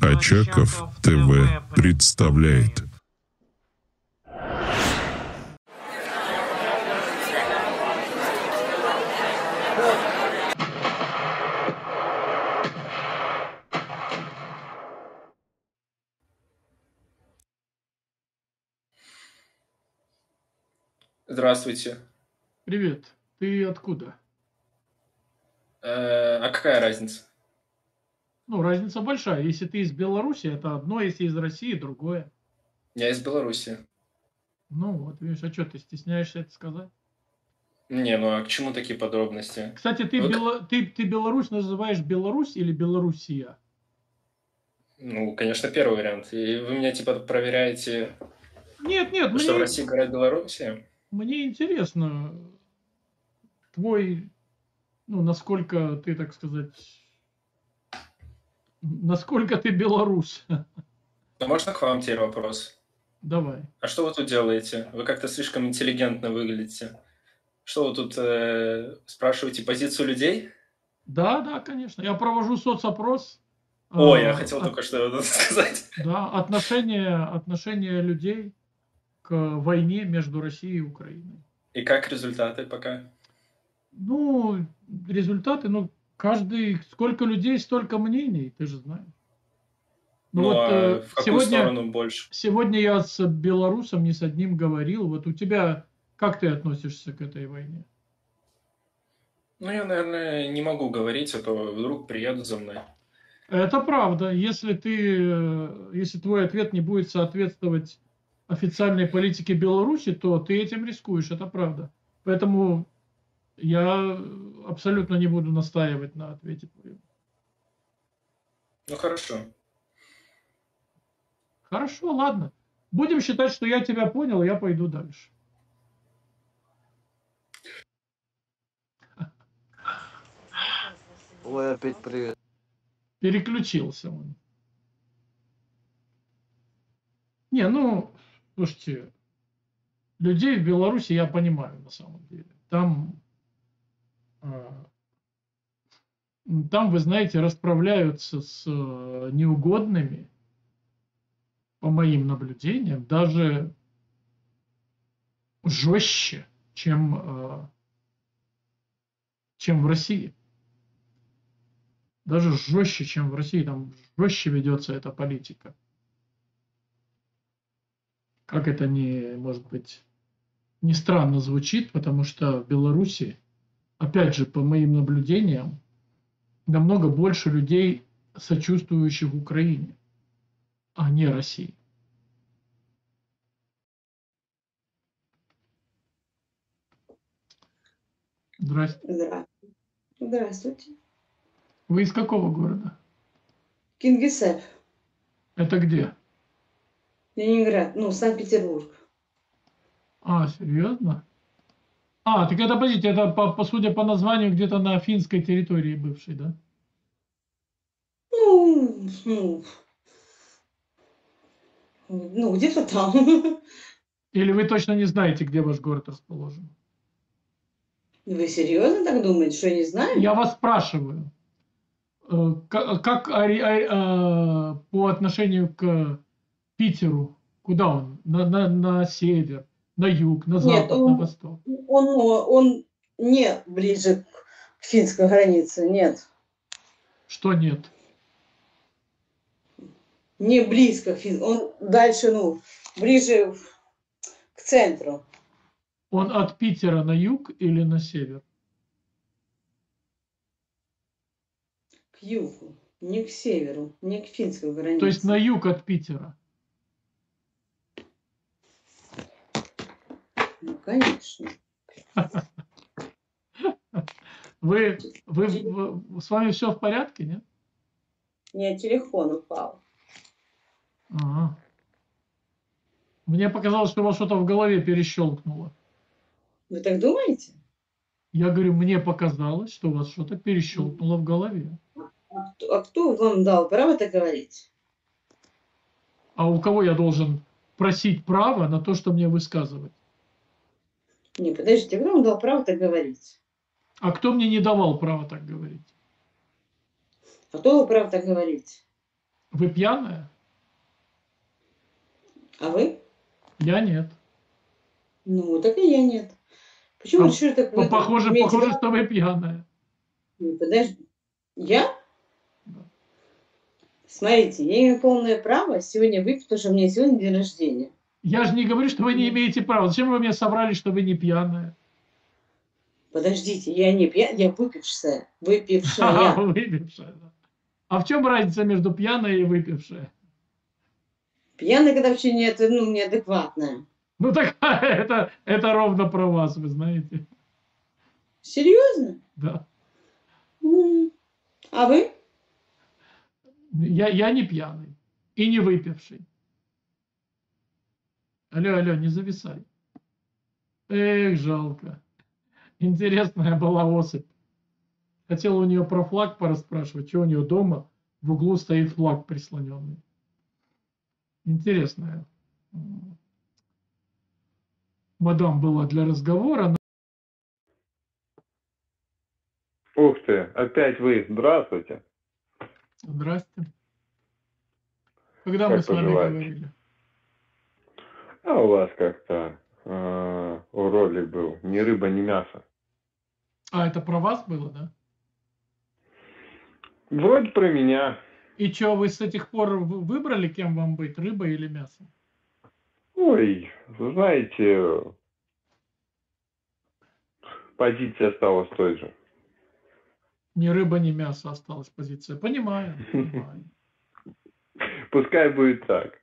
Очаков ТВ представляет. Здравствуйте. Привет. Ты откуда? Э, а какая разница? Ну, разница большая. Если ты из Беларуси, это одно, если из России, другое. Я из Беларуси. Ну вот, видишь, а что ты стесняешься это сказать? Не, ну а к чему такие подробности? Кстати, ты, Вы- Бела- ты, ты Беларусь называешь Беларусь или Белоруссия? Ну, конечно, первый вариант. И вы меня типа проверяете, Нет, нет, что в мне, России говорят Беларуси? мне интересно твой, ну, насколько ты, так сказать, насколько ты белорус. Ну, можно к вам теперь вопрос? Давай. А что вы тут делаете? Вы как-то слишком интеллигентно выглядите. Что вы тут э, спрашиваете позицию людей? Да, да, конечно. Я провожу соцопрос. О, А, я хотел от- только что сказать. Да, отношение, отношение людей к войне между Россией и Украиной. И как результаты пока? Ну, результаты, ну, каждый, сколько людей, столько мнений, ты же знаешь. Ну, Ну, вот а э, в какую сегодня, сторону больше? сегодня я с белорусом ни с одним говорил. Вот у тебя, как ты относишься к этой войне? Ну, я, наверное, не могу говорить, а то вдруг приедут за мной. Это правда. Если ты, э, если твой ответ не будет соответствовать официальной политике Беларуси, то ты этим рискуешь. Это правда. Поэтому я абсолютно не буду настаивать на ответе твоем. Ну, хорошо. Хорошо, ладно. Будем считать, что я тебя понял, я пойду дальше. Ой, опять привет. Переключился он. Не, ну, слушайте, людей в Беларуси я понимаю на самом деле. Там, а, м, там, вы знаете, расправляются с э, неугодными, по моим наблюдениям, даже жестче, чем, э, чем в России даже жестче, чем в России, там жестче ведется эта политика. Как это не, может быть, не странно звучит, потому что в Беларуси, опять же, по моим наблюдениям, намного больше людей, сочувствующих Украине, а не России. Здрасте. Здра- Здравствуйте. Вы из какого города? Кингисепп, Это где? Ленинград, ну, Санкт-Петербург. А, серьезно? А, так это, подождите, это, по, по, судя по названию, где-то на финской территории бывшей, да? Ну, ну, ну, где-то там. Или вы точно не знаете, где ваш город расположен? Вы серьезно так думаете, что я не знаю? Я вас спрашиваю, э, ка- как ори- э, по отношению к Питеру, куда он? На, на, на север, на юг, на Нет, запад, на он- восток? Он, он не ближе к финской границе, нет. Что нет? Не близко к фин... Он дальше, ну, ближе к центру. Он от Питера на юг или на север? К югу, не к северу, не к финской границе. То есть на юг от Питера? Ну, конечно. Вы, вы, вы- с вами все в порядке, нет? Мне телефон упал. Ага. Мне показалось, что у вас что-то в голове перещелкнуло. Вы так думаете? Я говорю, мне показалось, что у вас что-то перещелкнуло в голове. А кто, а кто вам дал право так говорить? А у кого я должен просить право на то, что мне высказывать? Не, подождите, кто вам дал право так говорить? А кто мне не давал права так говорить? А кто вы право так говорить? Вы пьяная? А вы? Я нет. Ну, так и я нет. Почему А, решили так... Похоже, имеете похоже, что вы пьяная. Ну, Подожди. Я? Да. Смотрите, я имею полное право сегодня выпить, потому что у меня сегодня день рождения. Я же не говорю, что вы не имеете права. Зачем вы мне соврали, что вы не пьяная? Подождите, я не пьяная, я выпившая. А, Выпившая. выпившая. да. А в чем разница между пьяной и выпившей? Пьяная, когда вообще не, это, ну, неадекватная. Ну так это, это ровно про вас, вы знаете. Серьезно? Да. М. А вы? Я, я не пьяный и не выпивший. Алло, алло, не зависай. Эх, жалко. Интересная была особь. Хотел у нее про флаг порасспрашивать, что у нее дома в углу стоит флаг прислоненный. Интересная мадам была для разговора. но- Ух ты, опять вы. Здравствуйте. Здрасте. Когда мы Как с вами говорили? А у вас как-то э, ролик был. Ни рыба, ни мясо. А, это про вас было, да? Вроде про меня. И что, вы с этих пор вы- выбрали, кем вам быть, рыба или мясо? Ой, вы знаете, позиция осталась той же. Ни рыба, ни мясо осталась позиция. Понимаю, понимаю. Пускай будет так.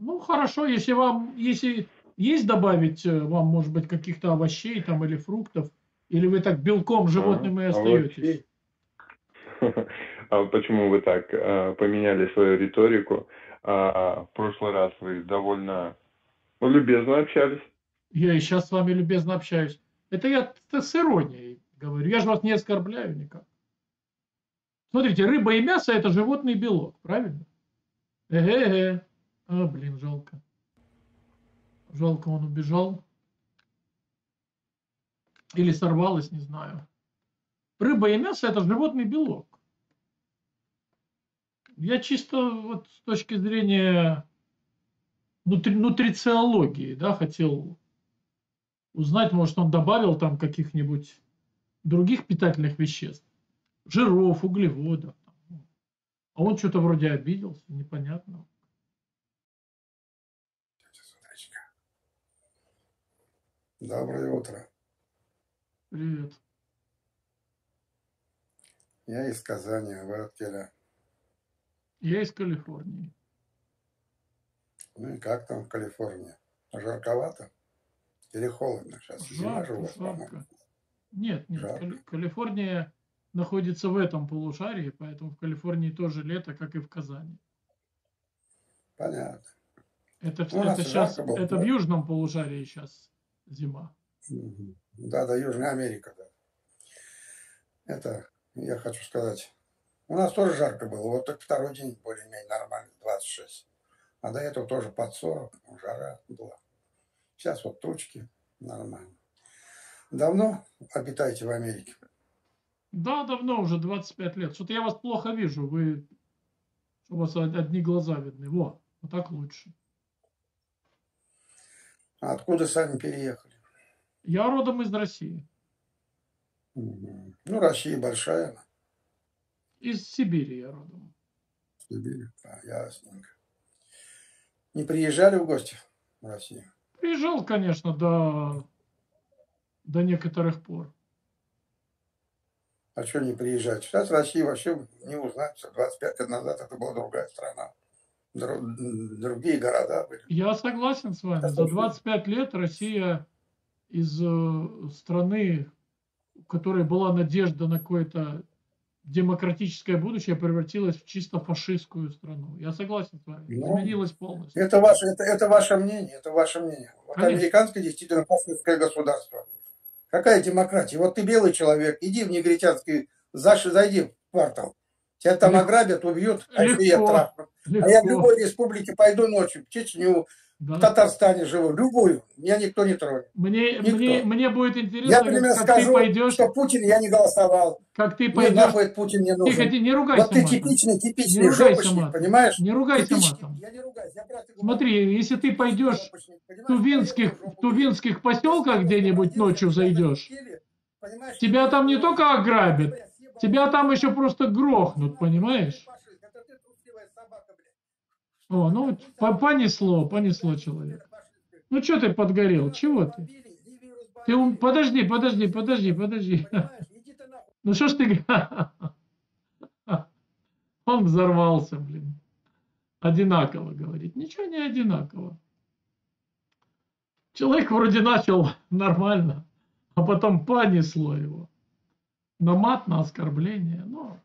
Ну, хорошо, если вам, если есть добавить э, вам, может быть, каких-то овощей там или фруктов, или вы так белком животным и А, остаетесь? овощей? А почему вы так э, поменяли свою риторику? А, в прошлый раз вы довольно ну, любезно общались. Я и сейчас с вами любезно общаюсь. Это я т- с иронией говорю. Я же вас не оскорбляю никак. Смотрите, рыба и мясо – это животный белок, правильно? Эге-эге. А, блин, жалко. Жалко, он убежал. Или сорвалось, не знаю. Рыба и мясо – это животный белок. Я чисто вот с точки зрения нутри- нутрициологии, да, хотел узнать, может, он добавил там каких-нибудь других питательных веществ, жиров, углеводов. А он что-то вроде обиделся, непонятно. Доброе утро. Привет. Я из Казани, а вы откуда? Я из Калифорнии. Ну и как там в Калифорнии? Жарковато? Или холодно сейчас? Зима же Жарко, жарко. Нет, нет, Жарко. Кали- Калифорния находится в этом полушарии, поэтому в Калифорнии тоже лето, как и в Казани. Понятно. Это, Ну, это сейчас, жарко было, это да. в южном полушарии сейчас зима. Да, да, Южная Америка, да. Это, я хочу сказать, у нас тоже жарко было. Вот так второй день более-менее нормально, 26. А до этого тоже под 40, ну, жара была. Сейчас вот тучки, нормально. Давно обитаете в Америке? Да, давно, уже 25 лет. Что-то я вас плохо вижу. Вы, у вас од- одни глаза видны. Во, вот так лучше. А откуда сами переехали? Я родом из России. Ну, Россия большая, из Сибири я родом. Сибирь. А, ясненько. Не приезжали в гости в Россию? Приезжал, конечно, до, до некоторых пор. А что не приезжать? Сейчас Россия вообще не узнать. что 25 лет назад это была другая страна. Дру- другие города были. Я согласен с вами. Да, За слушай. 25 лет Россия из э, страны, у которой была надежда на какое-то демократическое будущее, превратилась в чисто фашистскую страну. Я согласен с вами. Ну, Изменилась полностью. Это ваше, это, это ваше мнение, это ваше мнение. Вот Конечно. американское действительно фашистское государство. Какая демократия? Вот ты белый человек, иди в негритянский, зайди в квартал. Тебя там ограбят, убьют, а я трахну. А я в любой республике пойду ночью, в Чечню, Да. в Татарстане живу, любую, меня никто не тронет. Мне, Никто. мне, мне будет интересно, Я примерно как ты скажу, пойдешь, что Путин я не голосовал. как ты Мне пойдешь. нахуй этот Путин не Тихо, нужен. ти- не ругайся Вот ты матом. типичный, Не типичный ругайся жопочник, понимаешь? Не ругайся Типичный. матом. Я не ругаюсь, я Смотри, если ты пойдешь в тувинских, в тувинских поселках где-нибудь ночью зайдешь, тебя там не только ограбят, тебя там еще просто грохнут, понимаешь? О, ну понесло, понесло человека. Ну что ты подгорел, чего ты? Ты ум- подожди, подожди, подожди, подожди. Ну что ж ты... Он взорвался, блин. Одинаково говорит. Ничего не одинаково. Человек вроде начал нормально, а потом понесло его. На мат, на оскорбление. Ну,